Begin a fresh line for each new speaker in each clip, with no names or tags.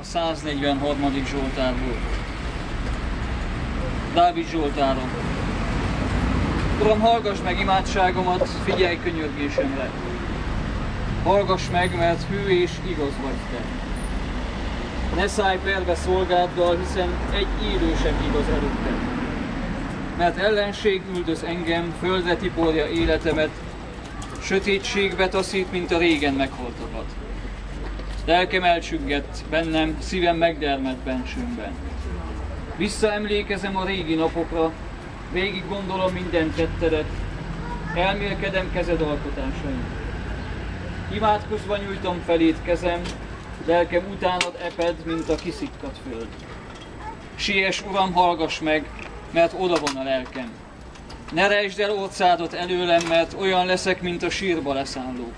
a 143. Zsoltárból. Dávid Zsoltára. Uram, hallgass meg imádságomat, figyelj könyörgésemre. Hallgass meg, mert hű és igaz vagy te. Ne szállj perbe szolgáddal, hiszen egy élő sem igaz előtted. Mert ellenség üldöz engem, földre tiporja életemet, sötétségbe taszít, mint a régen meghaltakat. Lelkem elcsüggett bennem, szívem megdermett bensőmben. Visszaemlékezem a régi napokra, végig gondolom minden tettedet, elmélkedem kezed alkotásaim. Imádkozva nyújtom felét kezem, lelkem utánad eped, mint a kiszikkat föld. Sies, Uram, hallgass meg, mert oda van a lelkem. Ne rejtsd el orcádat előlem, mert olyan leszek, mint a sírba leszálló.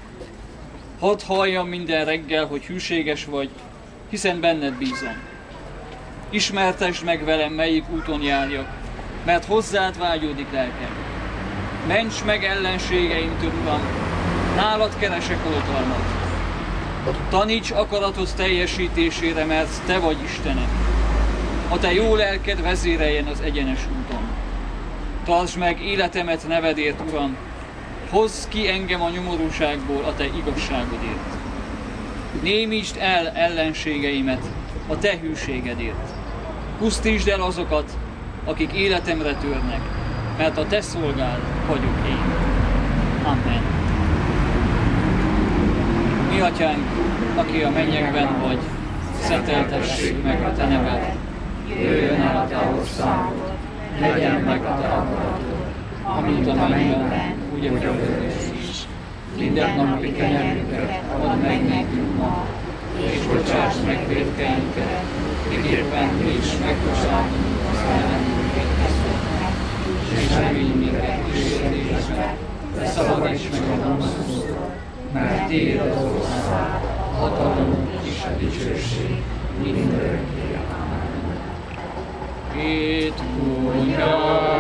Hadd halljam minden reggel, hogy hűséges vagy, hiszen benned bízom. Ismertesd meg velem, melyik úton járjak, mert hozzád vágyódik lelkem. Ments meg ellenségeimtől, Uram, nálad keresek oltalmat. Taníts akaratod teljesítésére, mert Te vagy Istenem. A Te jó lelked vezéreljen az egyenes úton. Tartsd meg életemet nevedért, Uram, hozz ki engem a nyomorúságból a Te igazságodért. Némítsd el ellenségeimet a Te hűségedért. Pusztítsd el azokat, akik életemre törnek, mert a Te szolgád vagyok én. Amen. Mi atyánk, aki a mennyekben vagy, szenteltessék meg a Te neved. Jöjjön el a Te országod, legyen meg a Te akaratod, amint a mennyben, úgy a földön is. Minden napi kenyerünket add meg nekünk ma, és bocsáss meg védkeinket, miképpen mi is megbocsátunk az ellenünk védkezőknek, és ne vigy minket kísértésbe, de szabadíts meg a gonosztól, mert Tiéd az ország, hatalom és a dicsőség mindörökké. Amen. Itt kutyám,